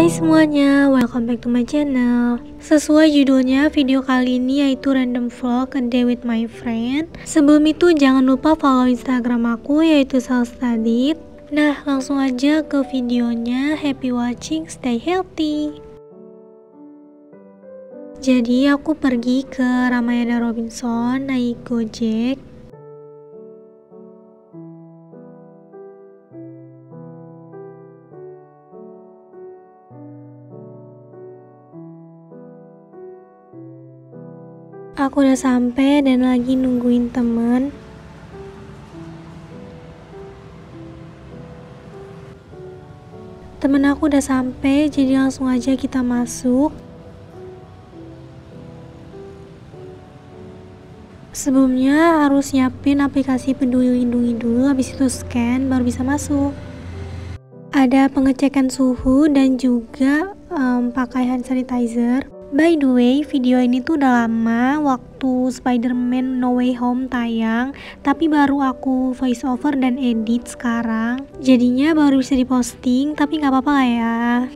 Hai semuanya, welcome back to my channel. Sesuai judulnya, video kali ini yaitu random vlog a day with my friend. Sebelum itu jangan lupa follow instagram aku yaitu self study Nah langsung aja ke videonya, happy watching, stay healthy. Jadi aku pergi ke Ramayana Robinson naik gojek Aku udah sampai dan lagi nungguin temen. Temen aku udah sampai, jadi langsung aja kita masuk. Sebelumnya harus nyiapin aplikasi peduli lindungi dulu, habis itu scan baru bisa masuk. Ada pengecekan suhu dan juga um, pakai hand sanitizer. By the way, video ini tuh udah lama waktu Spider-Man No Way Home tayang, tapi baru aku voice over dan edit sekarang. Jadinya baru bisa diposting, tapi nggak apa-apa lah ya.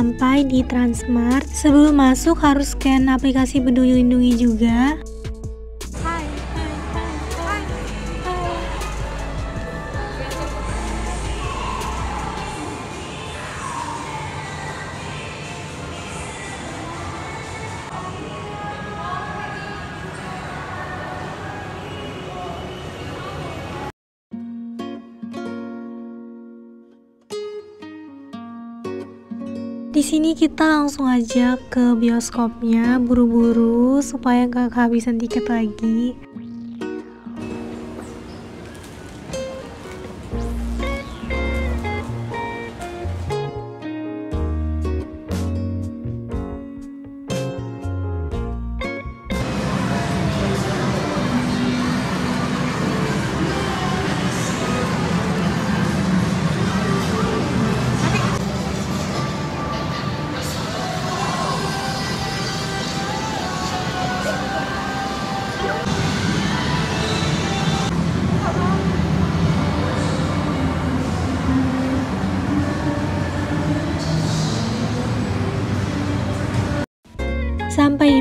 Sampai di Transmart. Sebelum masuk harus scan aplikasi Peduli Lindungi juga. Di sini kita langsung aja ke bioskopnya buru-buru supaya nggak kehabisan tiket lagi.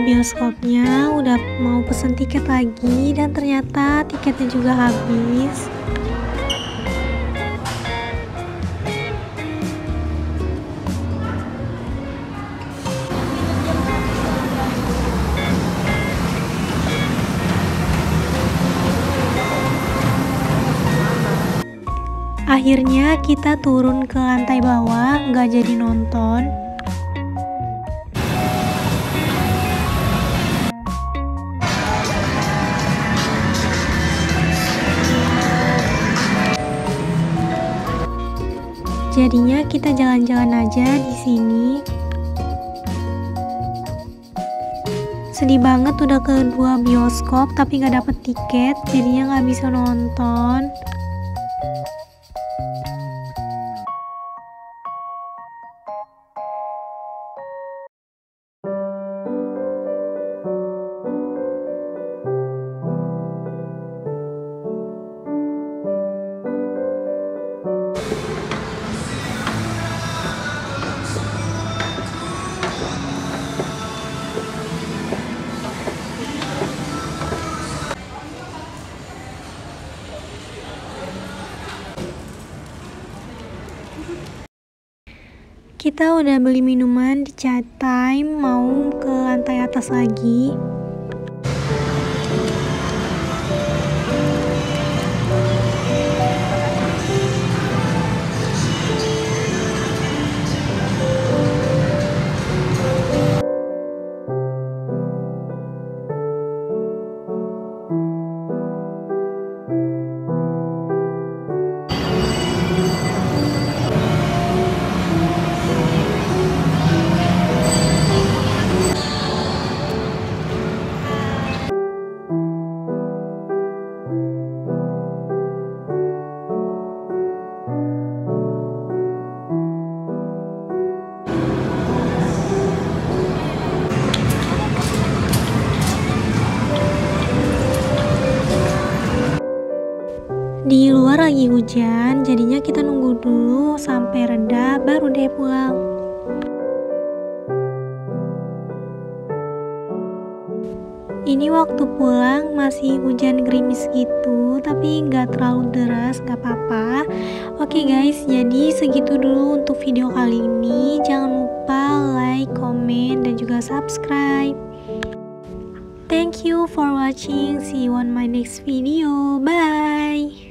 Bioskopnya, udah mau pesen tiket lagi dan ternyata tiketnya juga habis. Akhirnya kita turun ke lantai bawah, nggak jadi nonton. Jadinya kita jalan-jalan aja di sini. Sedih banget udah kedua bioskop tapi nggak dapet tiket, jadinya nggak bisa nonton. Kita udah beli minuman di chat time, mau ke lantai atas lagi. Di luar lagi hujan, jadinya kita nunggu dulu sampai reda baru deh pulang. Ini waktu pulang masih hujan gerimis gitu, tapi nggak terlalu deras, nggak apa-apa. Oke guys, jadi segitu dulu untuk video kali ini. Jangan lupa like, comment, dan juga subscribe. Thank you for watching. See you on my next video. Bye.